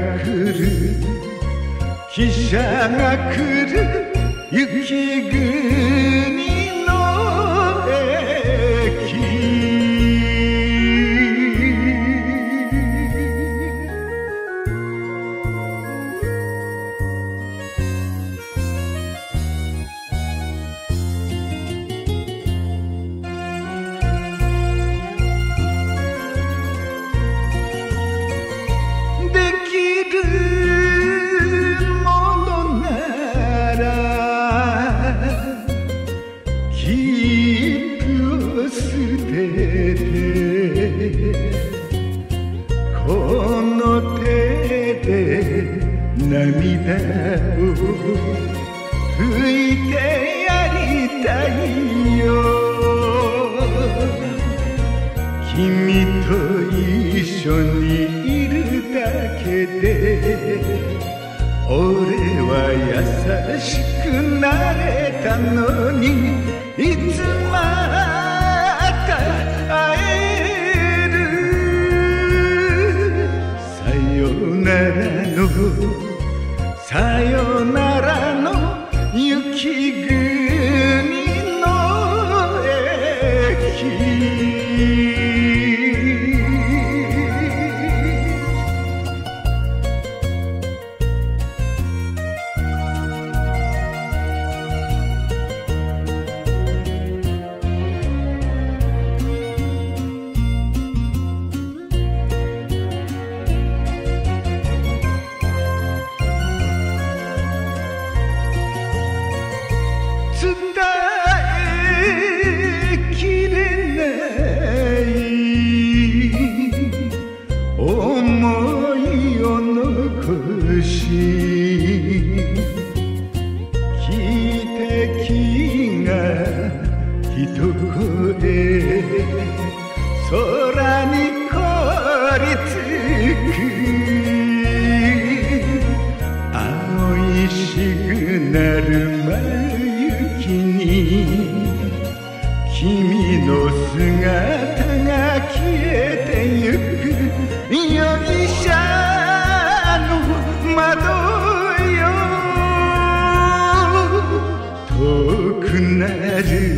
が来る。汽車が来る。雪国この手で涙を拭いてやりたいよ。君と一緒にいるだけで俺は優しくなれたのにいつまでならのさよならの雪国の駅。空に凍りつく青いシグナル雪に君の姿が消えてゆく容疑者の窓よ遠くなる